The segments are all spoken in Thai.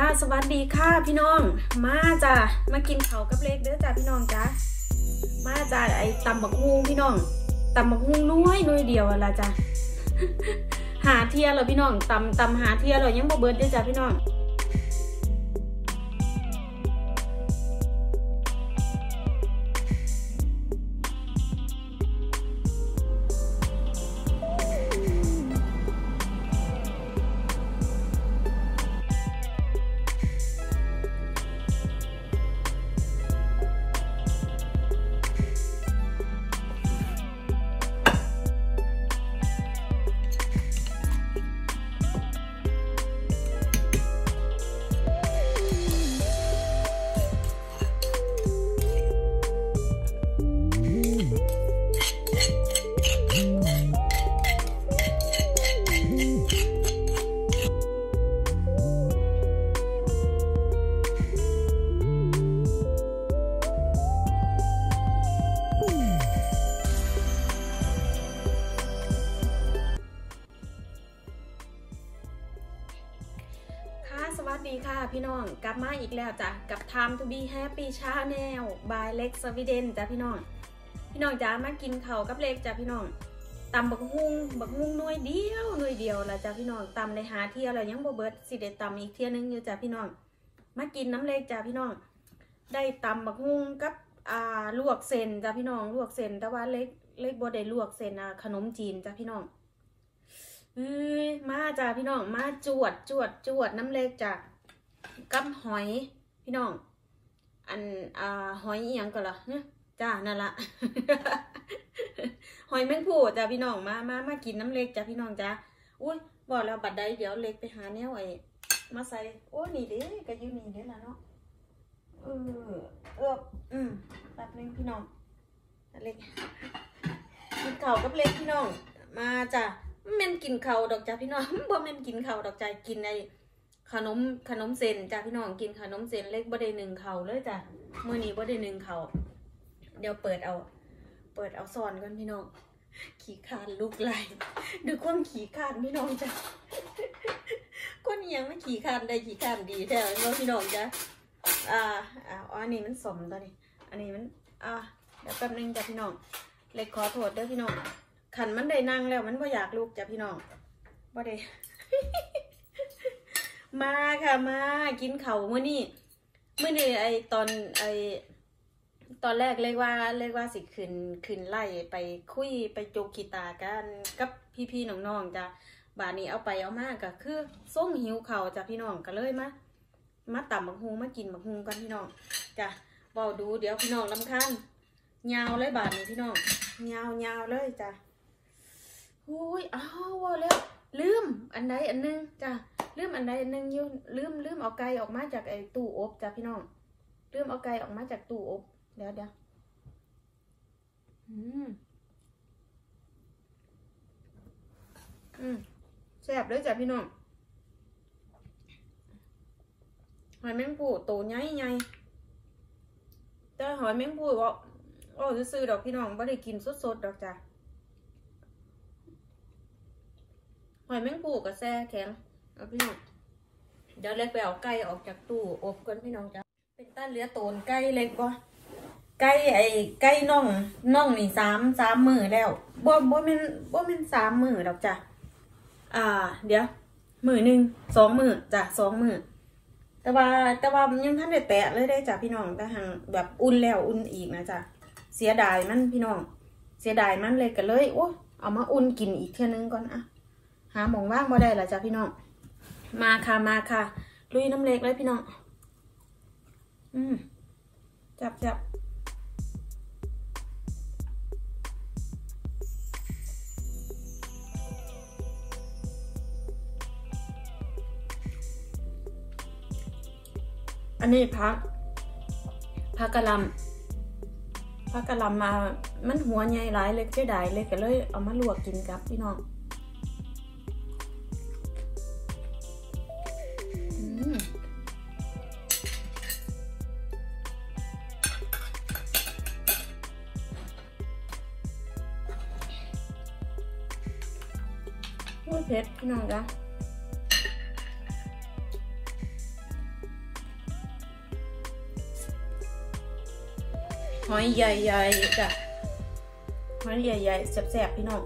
ค่ะสวัสดีค่ะพี่น้อง มาจ้ะมากินเขากับเล็กเด้อจ้ะพี่น้องจ้ะมาจ้ะไอ้ตำบักฮุงพี่น้องตำบักฮุงน้อยน้อยเดียวอะละจ้ะหาเทียเหรอพี่น้องตำตำหาเทียเหรอยังบ่เบิดเด้อจ้ะพี่น้อง แล้วจ้ะกับ Time to be happy channel by Lex Sweden จ้ะพี่น้อง พี่น้องจ้ามากินเข้ากับเล็กจ้ะพี่น้องตำบักฮุงบักฮุงหน่วยเดียวหน่วยเดียวละจ้ะพี่น้องตำในหาเที่ยวแล้วยังบ่เบิดสิได้ตำอีกเที่ยนึงอยู่จ้ะพี่น้อง มากินน้ำเล็กจ้ะพี่น้อง ได้ตำบักฮุงกับอ่าลวกเส้นจ้ะพี่น้องลวกเส้นแต่ว่าเล็กเล็กบ่ได้ลวกเส้นอ่าขนมจีนจ้ะพี่น้องเอ้ยมาจ้าพี่น้องมาจวดจวดจวดน้ำเล็กจ้ะ กับหอยพี่น้อง อันอ่าหอยอีหยังก็ล่ะเนี่ยจ้านั่นละหอยแมงผู้จ้าพี่น้องมามามากินน้ำเล็กจ้าพี่น้องจ้าอุ้ยบอกแล้วบัดใดเดี๋ยวเล็กไปหาแนวไอ้มาใส่โอ้ยนี่เด้ก็อยู่นี่เด้ละเนาะเออเอออืมแป๊บนึงพี่น้องเล็กกินเข้ากับเล็กพี่น้อง มาจ้ะแม่นกินเข้าดอกจ้าพี่น้องบ่แม่นกินเข้าดอกจ้ากินไอ้ ขนมขนมเส้นจ้าพี่น้องกินขนมเส้นเล็กบ่ได้หนึ่งเขาเลยจ้ะเมื้อนี้บ่ได้หนึ่งเขาเดี๋ยวเปิดเอา เปิดเอาซอนก่อนพี่น้อง ขี้คานลูกไหลดูความขี้คานพี่น้องจ้ะคนยังไม่ขี้คานได้ขี้คานดีแท้เนาะพี่น้องจ้ะอ่าอ่าอ๋ออันนี้มันสมตัวนี้ อันนี้มันอ่าเดี๋ยวแป๊บนึงจ้ะพี่น้องเล็กขอโทษเด้อพี่น้องขันมันได้นั่งแล้วมันบ่อยากลุกจ้ะพี่น้องบ่ได้ มาค่ะมากินเขาวมื้อนี้มื้อนี้ไอตอนไอตอนแรกเรียกว่าเรียกว่าสิขึ้นขึ้นไล่ไปคุยไปโจกกีตากันกับพี่ๆน้องๆจ้ะบาดนี้เอาไปเอามาก็คือส่งหิวเขาจ้ะพี่น้องก็เลยมามาต่ำบักฮุงมากินบักฮุงกันพี่น้องจ้ะเบาดูเดี๋ยวพี่น้องลำคาญยาวเลยบาดนี้พี่น้องยาวยาวเลยจ้ะอุ้ยอ้าวว่าแล้วลืมอันใดอันหนึงจ้ะ ลืมอันใดอันหนึงอยู่ลืมลืมเอาไก่ออกมาจากไอ้ตู้อบจ้ะพี่น้องลืมเอาไก่ออกมาจากตู้อบเดี๋ยวเดี๋ยวอืมอืมแซ่บเลยจ้ะพี่น้องหอยแมงปูโตใหญ่ใหญ่แต่หอยแมงปูว่าโอ้ซื้อดอกพี่น้องไม่ได้กินสดๆดอกจ้ะหอยแมงปูกับแซ่แข็ง เอาพี่น้องเดี๋ยวเล็กไปเอาไก่ออกจากตู้อบกันพี่น้องจ้ะเป็นต้านเลือโตนไก่เล็กก็ไก่ไอ้ไก่น่องน่องนี่สามสามมือแล้วบ่บ่แม่นบ่แม่นสามมือดอกจ้ะอ่า เดี๋ยวมือหนึ่งสองมือจ้ะสองมือแต่ว่าแต่ว่ายังท่านได้แตะเลยได้จ้ะพี่น้องแต่หังแบบอุ่นแล้วอุ่นอีกนะจ้ะเสียดายมันพี่น้อง เสียดายมันเลยก็เลยโอ้เอามาอุ่นกินอีกเท่านึงก่อนอะหาหมองว่างบ่ได้ละจ้ะพี่น้อง มาค่ะมาค่ะ ลุยน้ำเล็กเลยพี่น้อง อืม จับจับอันนี้พักพักกะลำพักกะลำมา มันหัวใหญ่หลายเล็กเสียดายเลยก็เลยเอามาลวกกินกับพี่น้อง พูดเพชรพี่น้องจ้ะหอยใหญ่ๆจ้ะหอยใหญ่ๆแซ่บๆพี่น้อง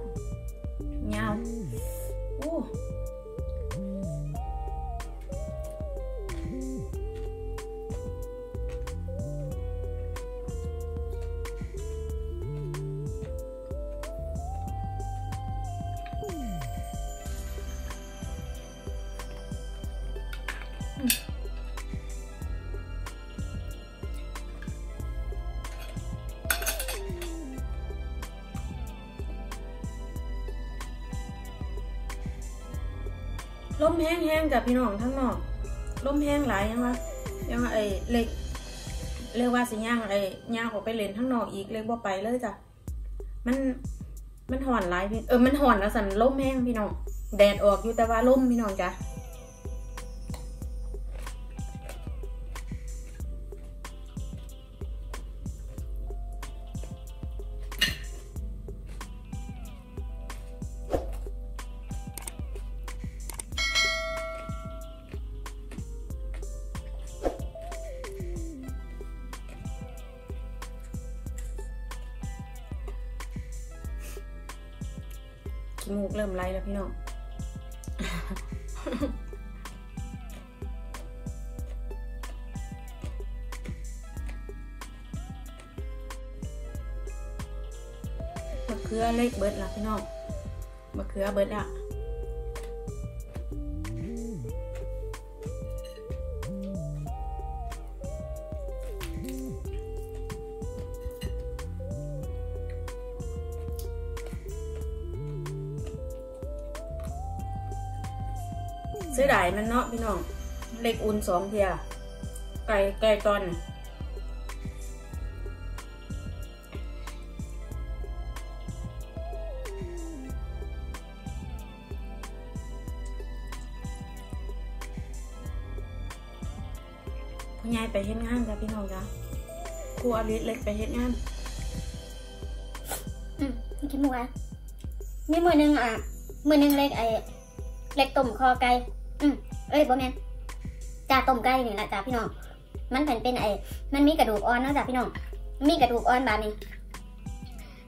ลมแห้งๆจ้ะพี่น้องทั้งนอกลมแห้งหลายยังวะยังว่าไอ้เล็กเรียกว่าสิย่างไอ้ย่างออกไปเล่นทั้งนอกอีกเล็กบ่ไปเลยจ้ะมันมันห่อนหลายพี่เออมันห่อนแล้วสันลมแห้งพี่น้องแดดออกอยู่แต่ว่าลมพี่น้องจ้ะ ขี้มูกเริ่มไหลแล้วพี่น้องมะเขือเล็กเบิดละพี่น้องมะเขือเบิดอะ สียดายมันเนาะพี่น้อง เล็กอุ่นสองเทียไก่ไก่ตอนน่ะพ่อยายไปเฮ็ดงานจ้ะพี่น้องจ้ะครูอลิสเล็กไปเฮ็ดงานอืมกินหมูอะมีมือหนึงอะมือหนึงเล็กไอ้เล็กต้มคอไก่ เอ้ยบแมนจ่าต้มไก่นี่แหละจ้าพี่น้อง มันเป็นเป็นไอ้มันมีกระดูกอ่อนเนาะจ้าพี่น้อง มีกระดูกอ่อนบาดนี้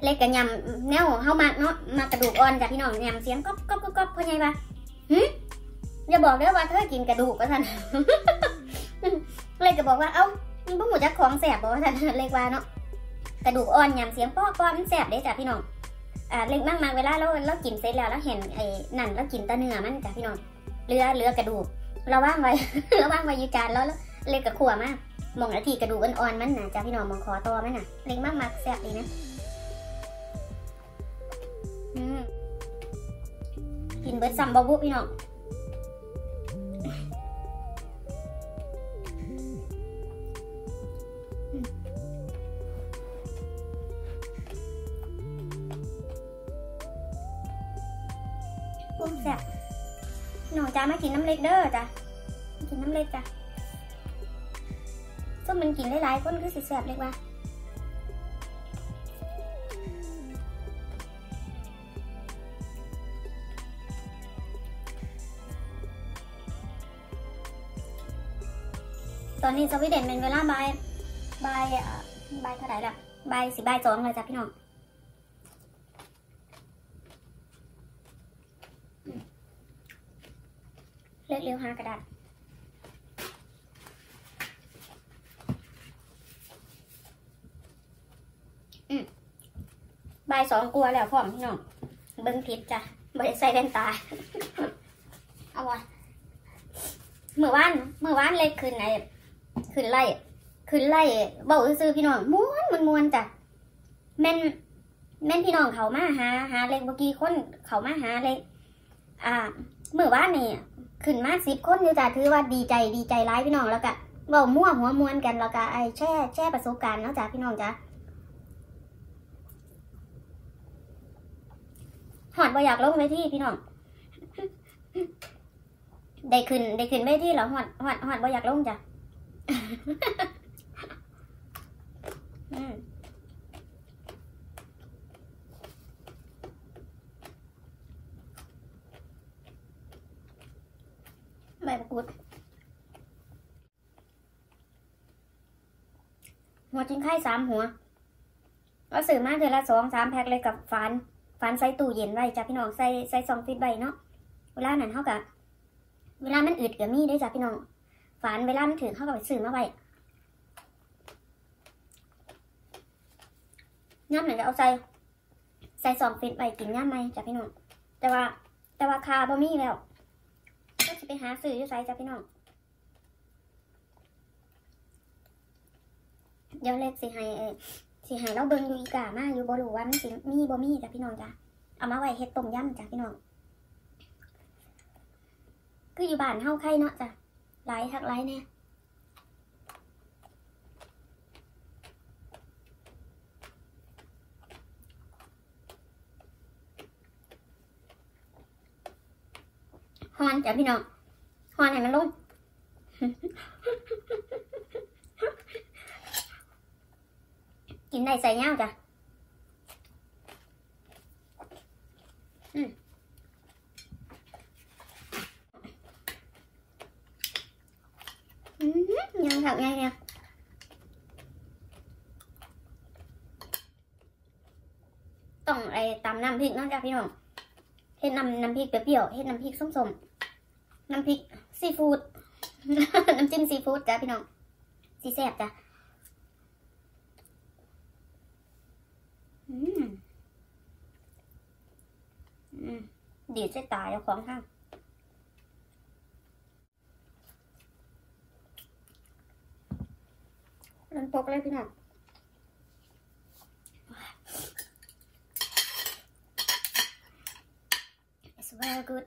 เล็กกับยำแนวเฮามาเนาะมากระดูกอ่อนจ้าพี่น้องยำเสียงก๊อบก๊อบก๊อบก๊อบพ่อใหญ่ปะหึอย่าบอกเด้อว่าเธอกินกระดูกว่าท่านเล็กก็บอกว่าเอ้ามันบ่หมูจักของแสบบ่ว่าท่านเล็กว่าเนาะกระดูกอ่อนยำเสียงป้อป้อมันแสบเด้จ้ะพี่น้องอ่าเล็กมากมาเวลาเราเรากินเสร็จแล้วเราเห็นไอ้นั่นเรากินตะเนื้อมันจ้ะพี่น้อง เลือเลือกระดูกเราว่างไว้เราว่างไว้ยู่จานแล้วเล็กกับขัวมากมองนาทีกระดูกอ่อนๆมันนะจ้ะพี่น้องมองคอตัวมันน่ะเล็กมากมากๆแสบดีนะอืมกินเบิร์ดซัมบอบุพี่น้องพุ่มแซ่บ หนูจ้ามากินน้ำเล็กเด้อจ้ะมากินน้ำเล็กจ้ะส้มมันกินได้หลายคนคือสิแซ่บเล็กว่าตอนนี้สวีเดนเป็นเวลาบ่ายบ่ายอะบ่ายเท่าไหร่ละบ่ายสิบ่ายสองเลยจ้ะพี่น้อง เลือกเร็วหากระดาษอืมบ่ายสองกลัวแล้วพร้อมพี่น้อง เบิ้งผิดจ้ะบ่ได้ใส่แว่นตา เอาวะเมื่อวานเมื่อวานเล็กขึ้นไอ้ขึ้นไล่ขึ้นไล่เบาซื่อพี่น้องม้วนมันม้วนจ้ะแม่นแม่นพี่น้องเขามาหาหาเล็กเมื่อกี้คนเขามาหาเล็กอ่า เมื่อวานนี่ขึ้นมาสิบคนอยู่จ้ะถือว่าดีใจดีใจร้ายพี่น้องแล้วก็เบามั่วหัวมวนกันแล้วก็ไอ้แช่แช่ประสบการณ์เนาะจ้ะพี่น้องจ้ะหอดบ่อยากลงเวทีพี่น้องได้ขึ้นได้ขึ้นเวทีแล้วหอดหอดหอดบ่อยากลงจ้ะ อืมใบมะ กรูดหัวจิงไข่สามหัวเราซื้อมาเดือนละสองสามแพ็คเลยกับฟานฟานใส่ตู้เย็นไว้จ้ะพี่น้องใส่ใส่ซองฟิตไว้เนาะเวลานั้นเขากะเวลามันอืดก็มีได้จ้ะพี่น้องฟานเวลามันถึงเขาก็ไปซื้อมาไว้ย่ำหนึ่งจะเอาใส่ใส่ซองฟิตไว้กินย่ำไหมจ้ะพี่น้องแต่ว่าแต่ว่าคาบ่มีแล้ว ไปหาซื้ออยู่ไสจ้ะพี่น้อง เดี๋ยวเล็กสิให้สิใหาเราเบิ่งอยู่อีกามาอยู่บ่รู้ว่ามันสิมีบ่มีจ้ะพี่น้องจ้ะ เอามาไว้เฮ็ดต้มยำจ้ะพี่น้อง คืออยู่บ้านเฮาไข่เนาะจ้ะหลายทักหลายแน่ฮอนจ้ะพี่น้อง ฮอนให้มันลงกินได้ใส่เงาจ้ะอืมอืมยัง thật ngay nè ต้องไอ้ตำน้ำพริกเนาะจ้ะพี่น้อง ซีฟู้ดน้ำจิ้มซีฟู้ดจ้ะพี่น้องสีแซ่บจ้ะอืมอืมดีดใส่ตาเจ้าของข้างรันปกเลยพี่น้อง It's very good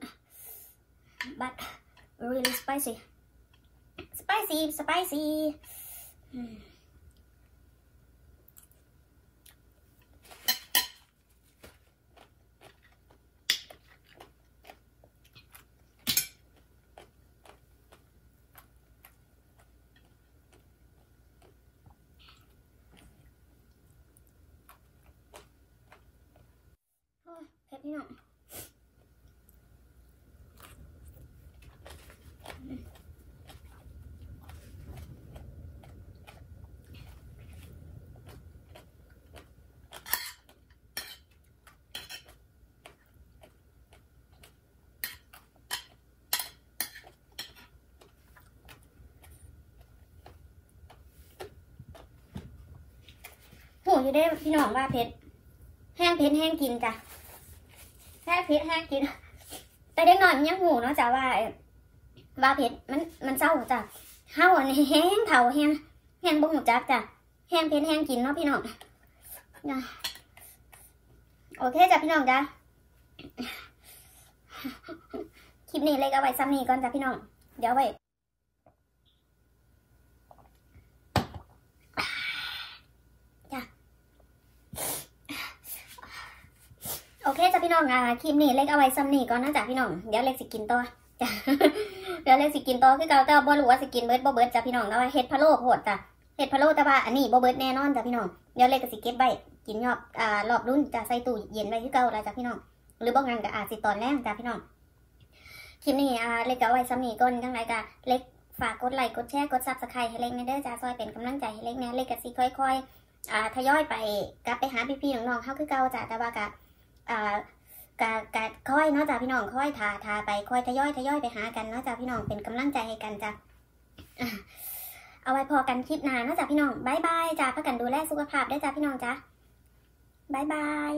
but really spicy. Spicy spicy. อื โหอยู่ได้พี่น้องว่าเผ็ดแห้งเผ็ดแห้งกินจ้ะแห้งเผ็ดแห้งกิน แต่เด็กน้อยมันยังหูเนาะจ้ะว่าว่าเผ็ดมันมันเศร้าจ้ะเฮาอันนี้แห้งเผาแห้งแห้งบ่หูจักจ้ะแห้งเผ็ดแห้งกินเนาะพี่น้องโอเคจ้ะพี่น้องจ้ะคลิปนี้เล็กเอาไว้ซ้ำนี้ก่อนจ้ะพี่น้อง เดี๋ยวไว้ โอเคจ้ะพี่ น้องอ่าคลิปนี้เล็กเอาไว้ซ้ำนี่ก่อนนะจ้ะพี่น้อง เดี๋ยวเล็กสิกินต่อจ้ะเดี๋ยวเล็กสิกินต่อคือเก่าแต่ว่าบ่รู้ว่าสิกินเบิร์ดบ่เบิร์ดจ้ะพี่น้องแต่ว่าเฮ็ดพะโล้โพดจ้ะเฮ็ดพะโล้แต่ว่าอันนี้บ่เบิ่ดแน่นอนจ้ะพี่น้อง เดี๋ยวเล็กก็สิเก็บไว้กินยอบอ่ารอบรุ่นจะใส่ตู้เย็นไว้คือเก่าแล้วจ้ะพี่น้อง หรือบ่งั้นก็อาจสิตอนแรกจ้ะพี่น้อง คลิปนี้อ่าเล็กเอาไว้ซ้ำนี่ก่อนจังไรก็เล็กฝากกดไลค์กดแชร์กด Subscribe ให้เล็กแน่เด้อจ้ะซอยเป็นกำลังใจให้เล็กแน่เล็กก็สิค่อยๆอ่าทยอยไปกลับไปหาพี่ๆน้องๆเฮาคือเก่าจ้ะแต่ว่าก็อ่า กะกะค่อยเนาะจ้าพี่น้องค่อยทาทาไปค่อยทยอยทยอยไปหากันเนาะจ้าพี่น้องเป็นกำลังใจให้กันจ้ะเอาไว้พอกันคลิปหน้าเนาะจ้าพี่น้องบายบายจ้าพักกันดูแลสุขภาพได้จ้าพี่น้องจ้ะบายบาย